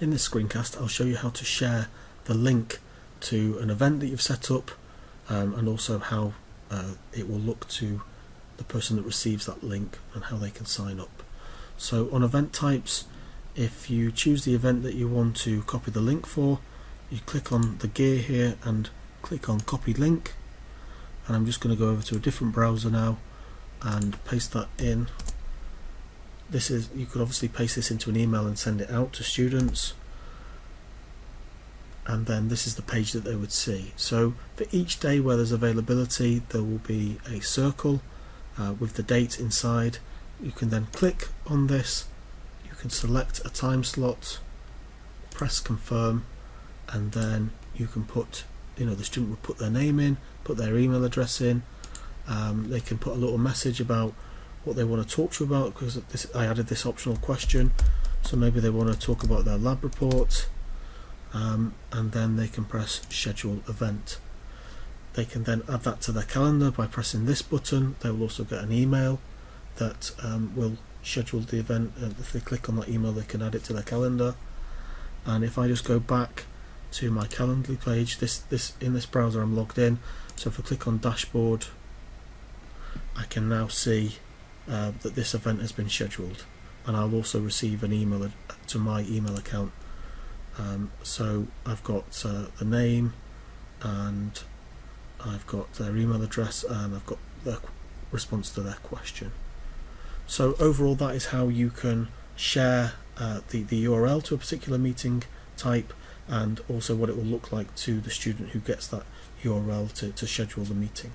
In this screencast I'll show you how to share the link to an event that you've set up um, and also how uh, it will look to the person that receives that link and how they can sign up. So on event types if you choose the event that you want to copy the link for you click on the gear here and click on copy link and I'm just going to go over to a different browser now and paste that in this is you could obviously paste this into an email and send it out to students. And then this is the page that they would see. So for each day where there's availability there will be a circle uh, with the date inside. You can then click on this. You can select a time slot press confirm and then you can put you know the student would put their name in put their email address in. Um, they can put a little message about what they want to talk to you about because this, I added this optional question. So maybe they want to talk about their lab report um, and then they can press schedule event. They can then add that to their calendar by pressing this button. They will also get an email that um, will schedule the event and if they click on that email they can add it to their calendar. And if I just go back to my Calendly page this this in this browser I'm logged in. So if I click on dashboard I can now see uh, that this event has been scheduled. And I'll also receive an email to my email account. Um, so I've got uh, the name and I've got their email address and I've got their response to their question. So overall that is how you can share uh, the, the URL to a particular meeting type and also what it will look like to the student who gets that URL to, to schedule the meeting.